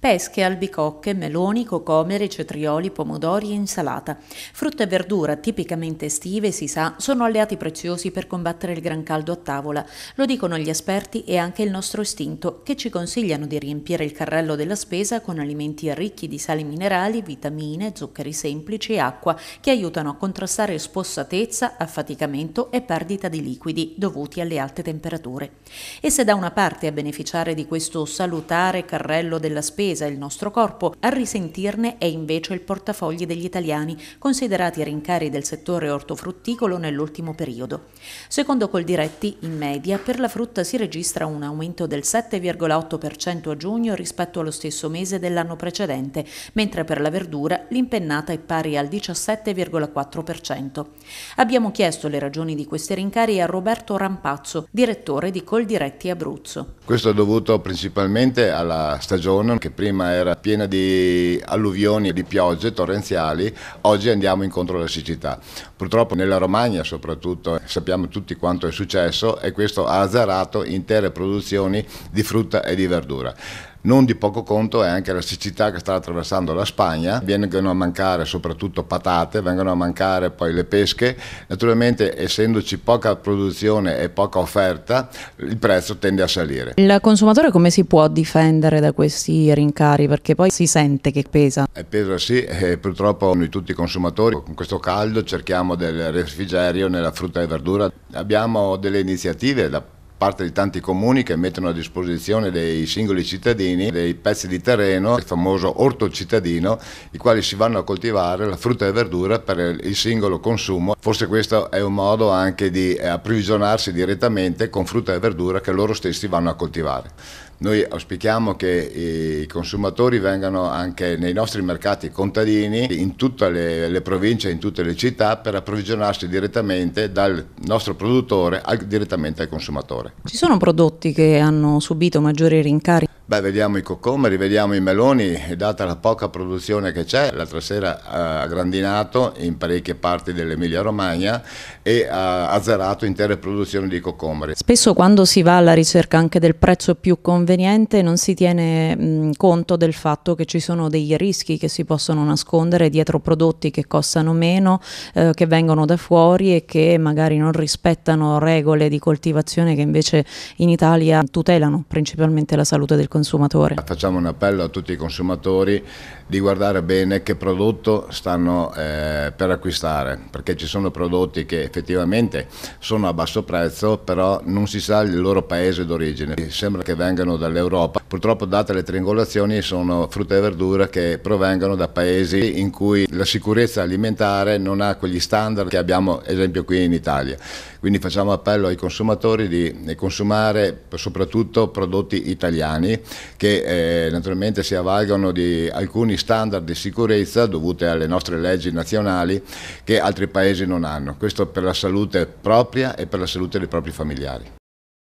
Pesche, albicocche, meloni, cocomeri, cetrioli, pomodori e insalata. Frutta e verdura tipicamente estive, si sa, sono alleati preziosi per combattere il gran caldo a tavola. Lo dicono gli esperti e anche il nostro istinto, che ci consigliano di riempire il carrello della spesa con alimenti ricchi di sali minerali, vitamine, zuccheri semplici e acqua, che aiutano a contrastare spossatezza, affaticamento e perdita di liquidi dovuti alle alte temperature. E se da una parte a beneficiare di questo salutare carrello della spesa spesa il nostro corpo, a risentirne è invece il portafogli degli italiani, considerati rincari del settore ortofrutticolo nell'ultimo periodo. Secondo Coldiretti, in media per la frutta si registra un aumento del 7,8% a giugno rispetto allo stesso mese dell'anno precedente, mentre per la verdura l'impennata è pari al 17,4%. Abbiamo chiesto le ragioni di questi rincari a Roberto Rampazzo, direttore di Coldiretti Abruzzo. Questo è dovuto principalmente alla stagione che prima era piena di alluvioni e di piogge torrenziali, oggi andiamo incontro alla siccità. Purtroppo nella Romagna soprattutto sappiamo tutti quanto è successo e questo ha azzerato intere produzioni di frutta e di verdura. Non di poco conto è anche la siccità che sta attraversando la Spagna, vengono a mancare soprattutto patate, vengono a mancare poi le pesche, naturalmente essendoci poca produzione e poca offerta il prezzo tende a salire. Il consumatore come si può difendere da questi rincari perché poi si sente che pesa? E pesa sì e purtroppo noi tutti consumatori con questo caldo cerchiamo del refrigerio nella frutta e verdura, abbiamo delle iniziative da parte di tanti comuni che mettono a disposizione dei singoli cittadini dei pezzi di terreno, il famoso orto cittadino, i quali si vanno a coltivare la frutta e verdura per il singolo consumo. Forse questo è un modo anche di approvvigionarsi direttamente con frutta e verdura che loro stessi vanno a coltivare. Noi auspichiamo che i consumatori vengano anche nei nostri mercati contadini, in tutte le, le province, in tutte le città, per approvvigionarsi direttamente dal nostro produttore al, direttamente al consumatore. Ci sono prodotti che hanno subito maggiori rincari? Beh, vediamo i coccomeri, vediamo i meloni, data la poca produzione che c'è, l'altra sera ha grandinato in parecchie parti dell'Emilia Romagna e ha azzerato intere produzioni di coccomeri. Spesso quando si va alla ricerca anche del prezzo più conveniente non si tiene conto del fatto che ci sono dei rischi che si possono nascondere dietro prodotti che costano meno, eh, che vengono da fuori e che magari non rispettano regole di coltivazione che invece in Italia tutelano principalmente la salute del consumatore consumatore. Facciamo un appello a tutti i consumatori di guardare bene che prodotto stanno eh, per acquistare, perché ci sono prodotti che effettivamente sono a basso prezzo, però non si sa il loro paese d'origine. Sembra che vengano dall'Europa. Purtroppo date le triangolazioni sono frutta e verdura che provengono da paesi in cui la sicurezza alimentare non ha quegli standard che abbiamo esempio qui in Italia. Quindi facciamo appello ai consumatori di consumare soprattutto prodotti italiani che eh, naturalmente si avvalgono di alcuni standard di sicurezza dovute alle nostre leggi nazionali che altri paesi non hanno. Questo per la salute propria e per la salute dei propri familiari.